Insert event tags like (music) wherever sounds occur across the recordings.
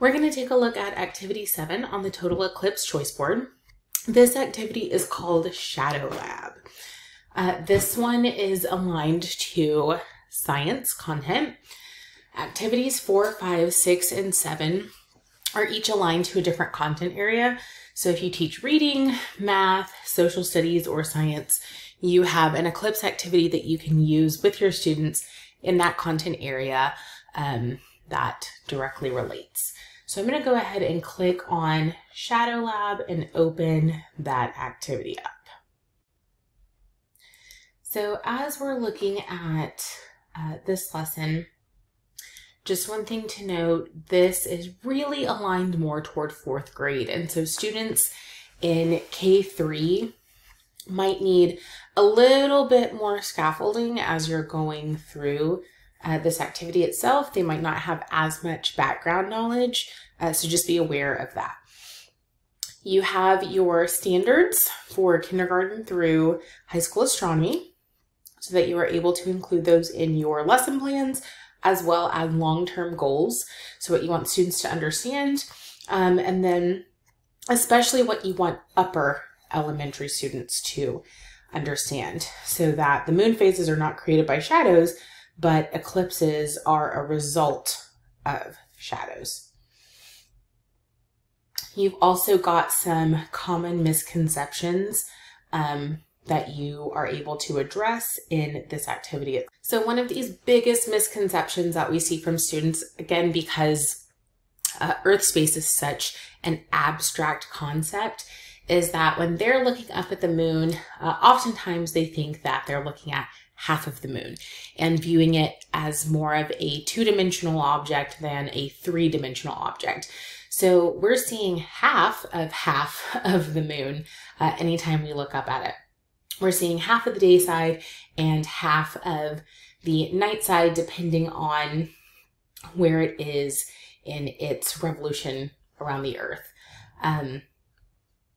We're going to take a look at activity seven on the total eclipse choice board. This activity is called Shadow Lab. Uh, this one is aligned to science content. Activities four, five, six, and seven are each aligned to a different content area. So if you teach reading, math, social studies, or science, you have an eclipse activity that you can use with your students in that content area um, that directly relates. So I'm going to go ahead and click on Shadow Lab and open that activity up. So as we're looking at uh, this lesson, just one thing to note, this is really aligned more toward fourth grade. And so students in K3 might need a little bit more scaffolding as you're going through uh, this activity itself. They might not have as much background knowledge, uh, so just be aware of that. You have your standards for kindergarten through high school astronomy so that you are able to include those in your lesson plans as well as long-term goals. So what you want students to understand um, and then especially what you want upper elementary students to understand so that the moon phases are not created by shadows, but eclipses are a result of shadows. You've also got some common misconceptions um, that you are able to address in this activity. So one of these biggest misconceptions that we see from students, again, because uh, Earth space is such an abstract concept, is that when they're looking up at the moon, uh, oftentimes they think that they're looking at half of the moon and viewing it as more of a two-dimensional object than a three-dimensional object. So we're seeing half of half (laughs) of the moon uh, anytime we look up at it. We're seeing half of the day side and half of the night side depending on where it is in its revolution around the earth. Um,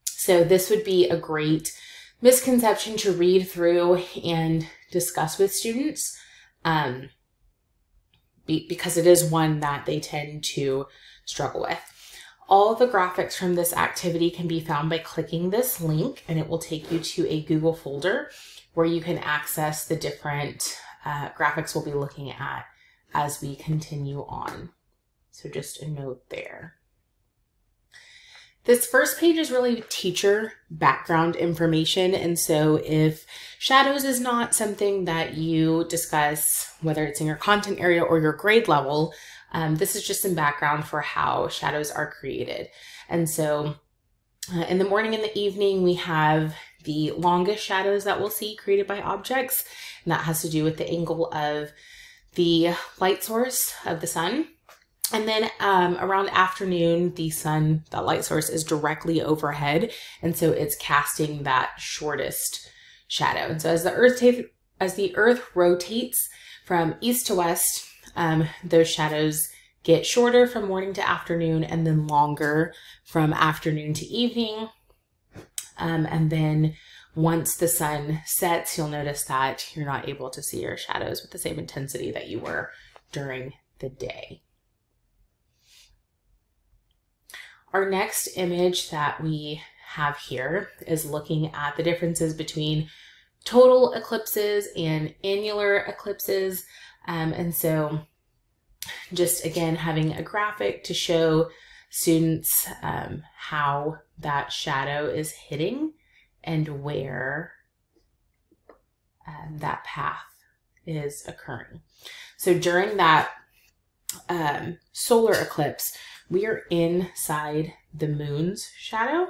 so this would be a great misconception to read through and discuss with students um, be, because it is one that they tend to struggle with. All the graphics from this activity can be found by clicking this link and it will take you to a Google folder where you can access the different uh, graphics we'll be looking at as we continue on. So just a note there. This first page is really teacher background information. And so if shadows is not something that you discuss, whether it's in your content area or your grade level, um, this is just some background for how shadows are created. And so uh, in the morning and the evening, we have the longest shadows that we'll see created by objects. And that has to do with the angle of the light source of the sun and then um, around afternoon, the sun, that light source is directly overhead. And so it's casting that shortest shadow. And so as the earth, as the earth rotates from east to west, um, those shadows get shorter from morning to afternoon and then longer from afternoon to evening. Um, and then once the sun sets, you'll notice that you're not able to see your shadows with the same intensity that you were during the day. Our next image that we have here is looking at the differences between total eclipses and annular eclipses. Um, and so just again, having a graphic to show students um, how that shadow is hitting and where uh, that path is occurring. So during that um, solar eclipse, we are inside the moon's shadow.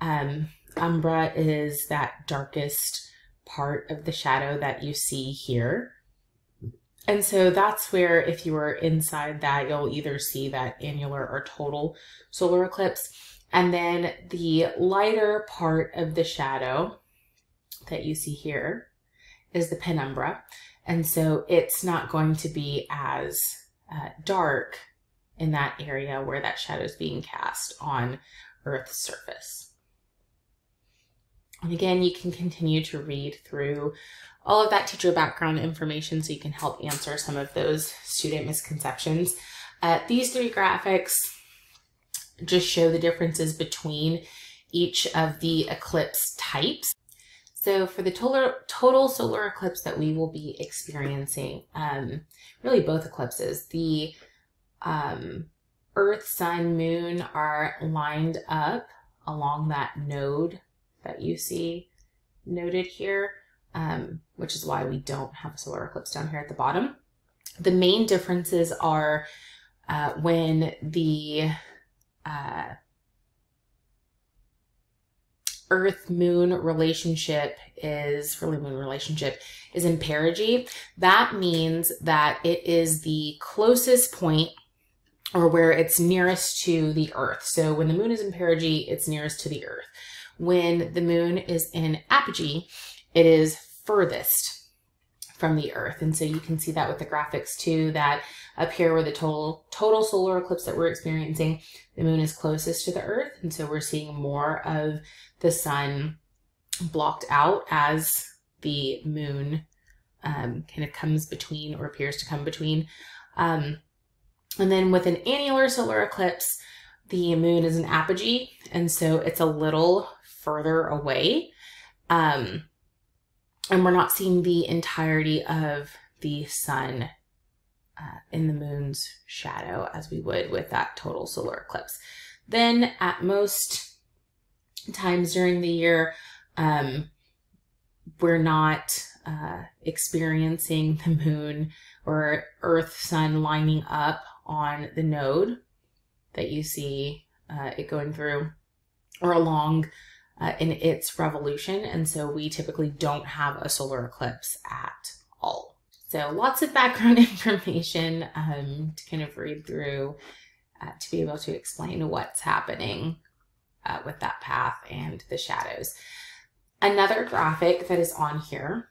Um, umbra is that darkest part of the shadow that you see here. And so that's where if you were inside that, you'll either see that annular or total solar eclipse. And then the lighter part of the shadow that you see here is the penumbra. And so it's not going to be as uh, dark in that area where that shadow is being cast on Earth's surface. And again, you can continue to read through all of that teacher background information so you can help answer some of those student misconceptions. Uh, these three graphics just show the differences between each of the eclipse types. So for the total, total solar eclipse that we will be experiencing, um, really both eclipses, the um, Earth, Sun, Moon are lined up along that node that you see noted here, um, which is why we don't have a solar eclipse down here at the bottom. The main differences are uh, when the uh, Earth Moon relationship is really moon relationship is in perigee. That means that it is the closest point or where it's nearest to the Earth. So when the moon is in perigee, it's nearest to the Earth. When the moon is in apogee, it is furthest from the Earth. And so you can see that with the graphics too, that up here where the total total solar eclipse that we're experiencing, the moon is closest to the Earth. And so we're seeing more of the sun blocked out as the moon um, kind of comes between or appears to come between. Um, and then with an annular solar eclipse, the moon is an apogee, and so it's a little further away. Um, and we're not seeing the entirety of the sun uh, in the moon's shadow as we would with that total solar eclipse. Then at most times during the year, um, we're not uh, experiencing (laughs) the moon or earth sun lining up on the node that you see uh, it going through or along uh, in its revolution. And so we typically don't have a solar eclipse at all. So lots of background (laughs) information um, to kind of read through uh, to be able to explain what's happening uh, with that path and the shadows. Another graphic that is on here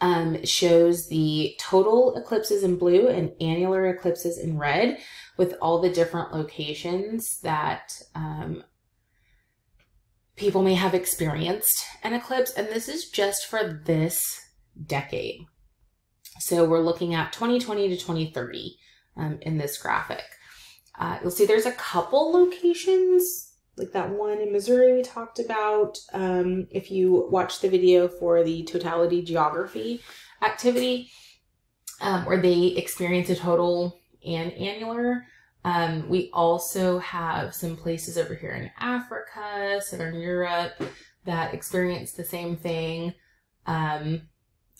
um, shows the total eclipses in blue and annular eclipses in red with all the different locations that um, people may have experienced an eclipse. And this is just for this decade. So we're looking at 2020 to 2030 um, in this graphic. Uh, you'll see there's a couple locations like that one in Missouri we talked about. Um, if you watch the video for the totality geography activity, um, where they experience a total and annular. Um, we also have some places over here in Africa, Southern Europe, that experience the same thing. Um,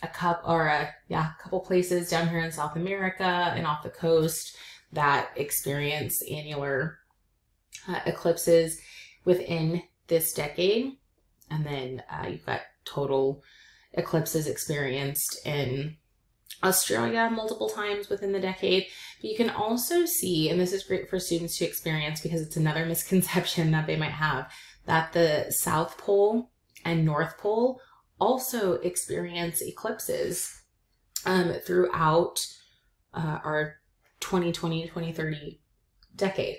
a couple or a yeah, a couple places down here in South America and off the coast that experience annular uh, eclipses within this decade. And then uh, you've got total eclipses experienced in Australia multiple times within the decade. But you can also see, and this is great for students to experience because it's another (laughs) misconception that they might have, that the South Pole and North Pole also experience eclipses um, throughout uh, our 2020 2030 decade.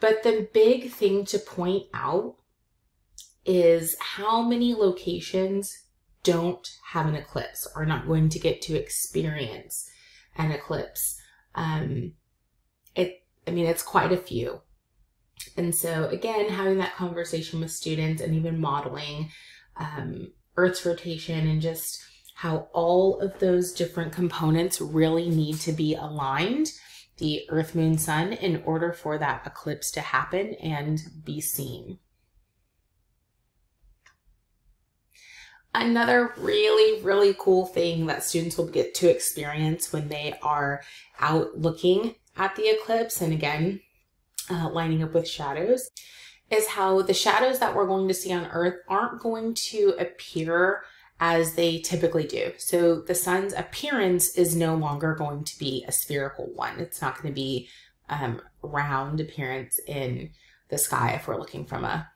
But the big thing to point out is how many locations don't have an eclipse, are not going to get to experience an eclipse. Um, it, I mean, it's quite a few. And so again, having that conversation with students and even modeling um, Earth's rotation and just how all of those different components really need to be aligned the Earth, Moon, Sun in order for that eclipse to happen and be seen. Another really, really cool thing that students will get to experience when they are out looking at the eclipse, and again, uh, lining up with shadows, is how the shadows that we're going to see on Earth aren't going to appear as they typically do. So the sun's appearance is no longer going to be a spherical one. It's not going to be um, round appearance in the sky if we're looking from a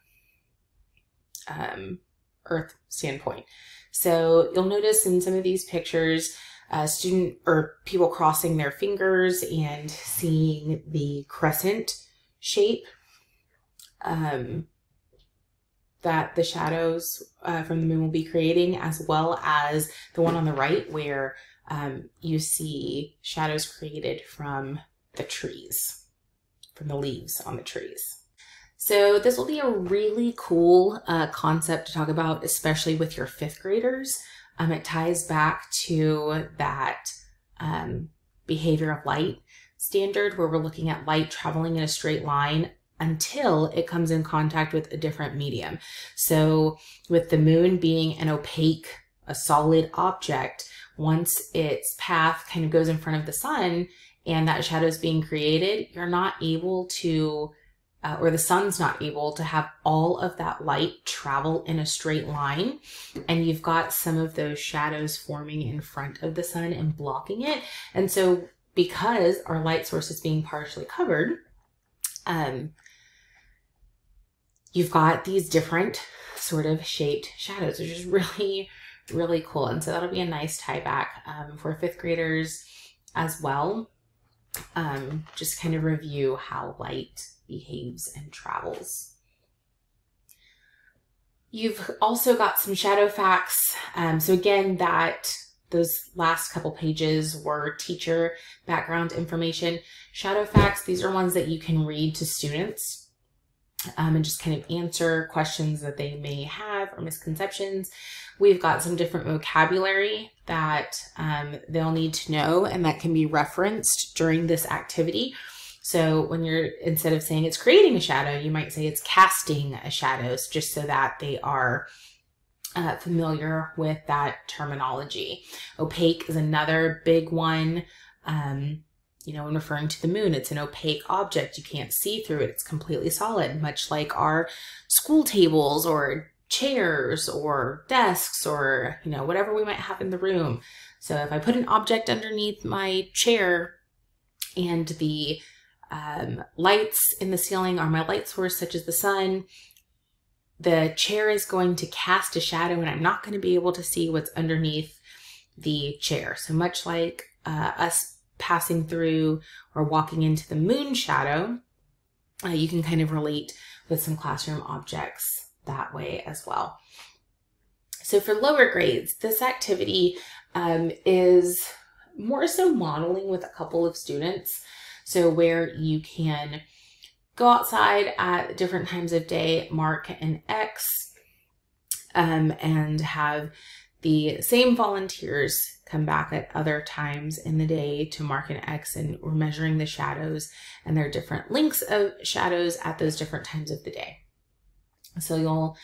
um, Earth standpoint. So you'll notice in some of these pictures, uh, student or people crossing their fingers and seeing the crescent shape. Um, that the shadows uh, from the moon will be creating, as well as the one on the right where um, you see shadows created from the trees, from the leaves on the trees. So this will be a really cool uh, concept to talk about, especially with your fifth graders. Um, it ties back to that um, behavior of light standard where we're looking at light traveling in a straight line until it comes in contact with a different medium. So with the moon being an opaque, a solid object, once its path kind of goes in front of the sun and that shadow is being created, you're not able to uh, or the sun's not able to have all of that light travel in a straight line and you've got some of those shadows forming in front of the sun and blocking it and so because our light source is being partially covered um, you've got these different sort of shaped shadows which is (laughs) really really cool and so that'll be a nice tie back um, for fifth graders as well um, just kind of review how light behaves and travels. You've also got some shadow facts. Um, so again, that those last couple pages were teacher background information. Shadow facts, these are ones that you can read to students um, and just kind of answer questions that they may have or misconceptions. We've got some different vocabulary that um, they'll need to know and that can be referenced during this activity. So when you're, instead of saying it's creating a shadow, you might say it's casting a shadow, just so that they are uh, familiar with that terminology. Opaque is another big one. Um, you know, when referring to the moon, it's an opaque object. You can't see through it. It's completely solid, much like our school tables or chairs or desks or, you know, whatever we might have in the room. So if I put an object underneath my chair and the um, lights in the ceiling are my light source, such as the sun, the chair is going to cast a shadow and I'm not going to be able to see what's underneath the chair. So much like uh, us passing through or walking into the moon shadow, uh, you can kind of relate with some classroom objects that way as well. So for lower grades, this activity um, is more so modeling with a couple of students. So where you can go outside at different times of day, mark an X, um, and have the same volunteers come back at other times in the day to mark an X and we're measuring the shadows and there are different lengths of shadows at those different times of the day. So you'll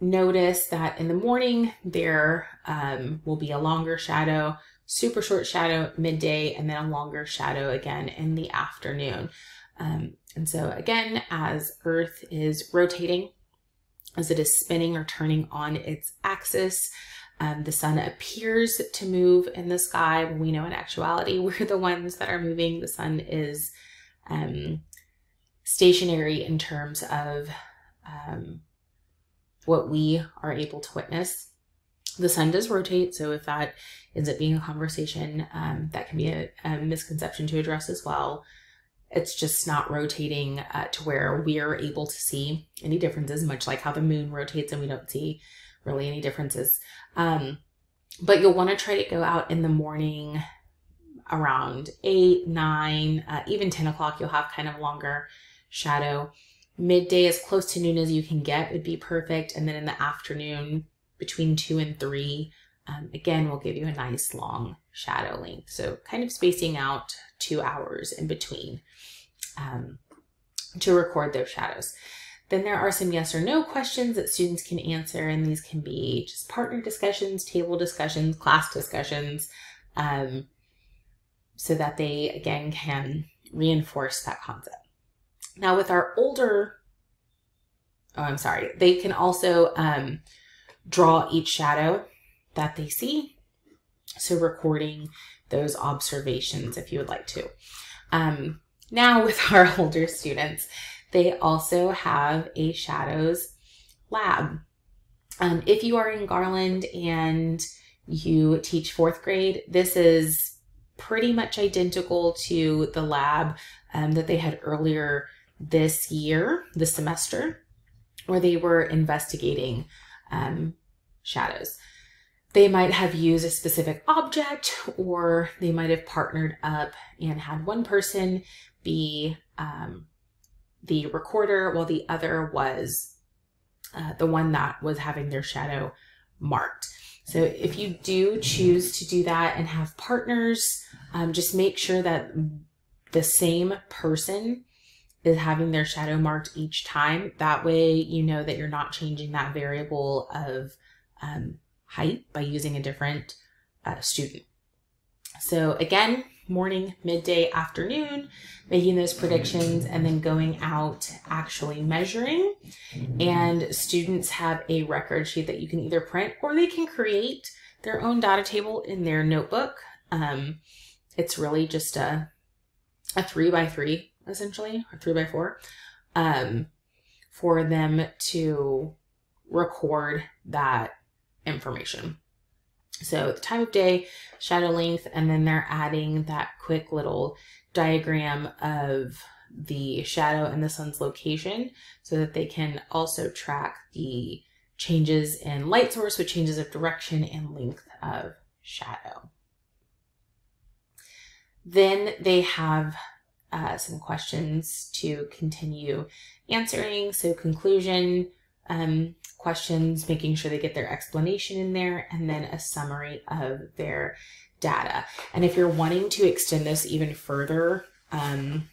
notice that in the morning there um, will be a longer shadow, super short shadow midday, and then a longer shadow again in the afternoon. Um, and so again, as Earth is rotating, as it is spinning or turning on its axis, um, the sun appears to move in the sky. We know in actuality, (laughs) we're the ones that are moving. The sun is um, stationary in terms of um, what we are able to witness. The sun does rotate, so if that ends up being a conversation, um, that can be a, a, misconception to address as well. It's just not rotating uh, to where we are able to see any differences, much like how the moon rotates and we don't see really any differences. Um, but you'll want to try to go out in the morning around 8, 9, uh, even 10 o'clock. You'll have kind of longer shadow. Midday, as close to noon as you can get, would be perfect. And then in the afternoon, between 2 and 3, um, again, will give you a nice long shadow length. So kind of spacing out two hours in between um, to record those shadows. Then there are some yes or no questions that students can answer, and these can be just partner discussions, table discussions, class discussions, um, so that they, again, can reinforce that concept. Now, with our older, oh, I'm sorry, they can also um, draw each shadow that they see. So recording those observations if you would like to. Um, now (laughs) with our older students, they also have a shadows lab. Um, if you are in Garland and you teach fourth grade, this is pretty much identical to the lab um, that they had earlier this year, this semester, where they were investigating um, shadows. they might have used a specific object or they might have partnered up and had one person be um, the recorder while the other was uh, the one that was having their shadow marked. So if you do choose to do that and have partners, um, just make sure that the same person is having their shadow marked each time. That way you know that you're not changing that variable of um, height by using a different uh, student. So again, morning, midday, afternoon, making those predictions and then going out actually measuring. And students have a record sheet that you can either print or they can create their own data table in their notebook. Um, it's really just a, a three by three, essentially, or three by four, um, for them to record that information. So the time of day, shadow length, and then they're adding that quick little diagram of the shadow and the sun's location so that they can also track the changes in light source with changes of direction and length of shadow. Then they have uh, some questions to continue answering. So conclusion, um, questions, making sure they get their explanation in there, and then a summary of their data. And if you're wanting to extend this even further um,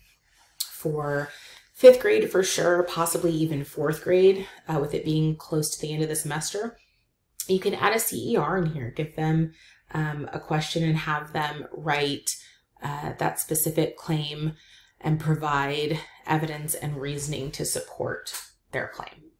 for fifth grade for sure, possibly even fourth grade, uh, with it being close to the end of the semester, you can add a CER in here, give them um, a question and have them write uh, that specific claim and provide evidence and reasoning to support their claim.